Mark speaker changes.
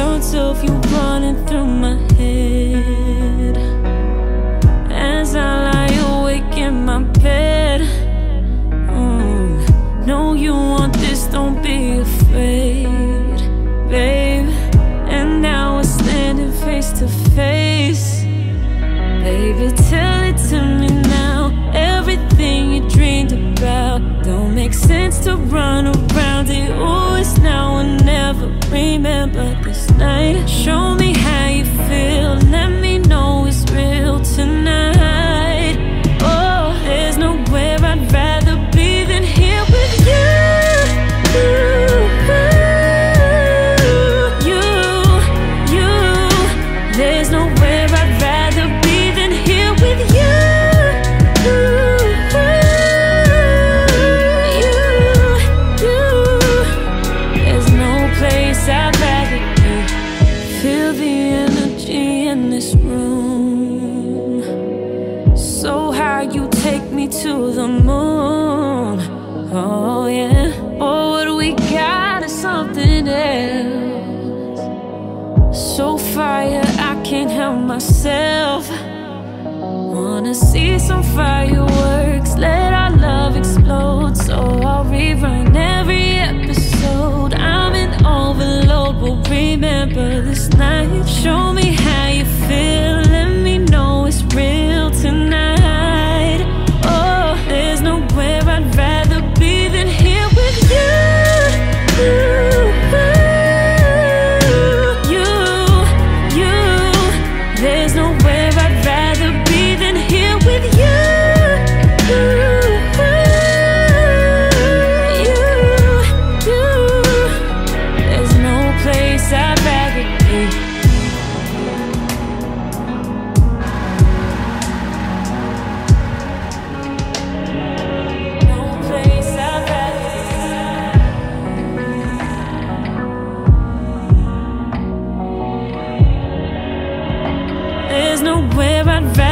Speaker 1: thoughts of you running through my head. As I lie awake in my bed mm. No, you want this, don't be afraid, babe. And now we're standing face to face. Baby, tell it to me now. Everything you dreamed about Don't make sense to run around it Ooh, Remember this night. Show to the moon. Oh yeah. Oh what we got is something else. So fire I can't help myself. Wanna see some fireworks. Let our love explode. So I'll rerun every episode. I'm in overload But remember this night. Show me how you feel there's nowhere I'd rather